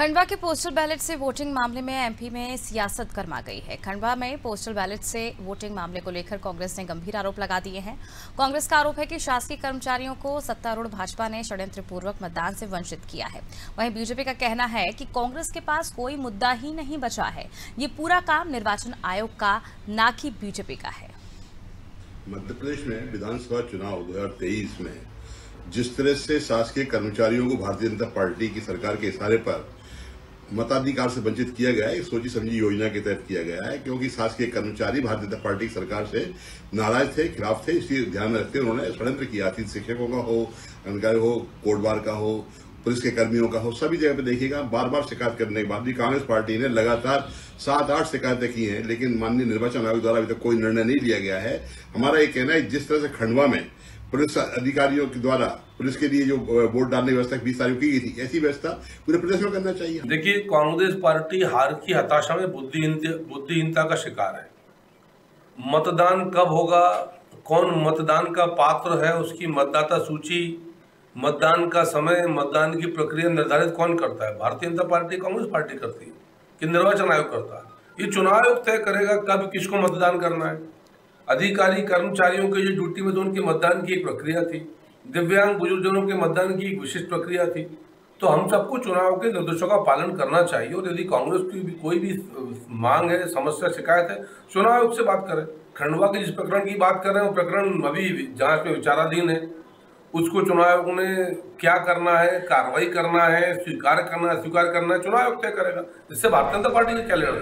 खंडवा के postal ballot से voting मामले में एमपी में सियासत गर्मा गई है। खंडवा में पोस्टल बैलेट से वोटिंग मामले को लेकर कांग्रेस ने गंभीर आरोप लगा दिए हैं। कांग्रेस का आरोप है कि शासकीय कर्मचारियों को सत्तारूढ़ भाजपा ने षड्यंत्र पूर्वक मतदान से वंचित किया है। वहीं बीजेपी का कहना है कि कांग्रेस के पास कोई मुद्दा ही नहीं बचा है। ये पूरा काम निर्वाचन आयोग का, ना कि बीजेपी का है। मध्य प्रदेश में विधानसभा चुनाव 2023 में जिस तरह से शासकीय कर्मचारियों को भारतीय जनता पार्टी की सरकार के इशारे पर मताधिकार से वंचित किया गया है सोची समझी योजना के तहत किया गया है, क्योंकि शासकीय कर्मचारी भारतीय जनता पार्टी की सरकार से नाराज़ थे, खिलाफ थे, इसलिए ध्यान में रखते उन्होंने, षडयंत्र किया थी शिक्षकों का हो अधिकारी हो कोर्ट बार का हो पुलिस के कर्मियों का हो सभी जगह पे देखिएगा। बार बार शिकायत करने के बाद भी कांग्रेस पार्टी ने लगातार सात आठ शिकायतें की हैं, लेकिन माननीय निर्वाचन आयोग द्वारा अभी तक कोई निर्णय नहीं लिया गया है। हमारा ये कहना है, जिस तरह से खंडवा में पुलिस अधिकारियों के द्वारा, पुलिस के लिए जो वोट डालने व्यवस्था बीस तारीख की गई थी, ऐसी व्यवस्था पूरे प्रदेश में करना चाहिए। देखिए, कांग्रेस पार्टी हार की हताशा में बुद्धिहीनता का शिकार है। मतदान कब होगा, कौन मतदान का पात्र है, उसकी मतदाता सूची मतदान का समय, मतदान की प्रक्रिया निर्धारित कौन करता है? भारतीय जनता पार्टी, कांग्रेस पार्टी करती है। कि निर्वाचन आयोग करता है? ये चुनाव आयोग तय करेगा कब किसको मतदान करना है। अधिकारी, कर्मचारियों के जो ड्यूटी में तो उनकी मतदान की एक प्रक्रिया थी। दिव्यांग बुजुर्गजनों के मतदान की एक विशिष्ट प्रक्रिया थी। तो हम सबको चुनाव के निर्देशों का पालन करना चाहिए और यदि कांग्रेस की भी कोई भी मांग है, समस्या, शिकायत है, चुनाव आयोग से बात करें। खंडवा के जिस प्रकरण की बात कर रहे हैं, वो प्रकरण अभी जाँच में विचाराधीन है। उसको चुनाव आयोग ने क्या करना है, कार्रवाई करना है, स्वीकार करना है स्वीकार करना है, चुनाव आयोग तय करेगा। इससे भारतीय जनता पार्टी का क्या लेना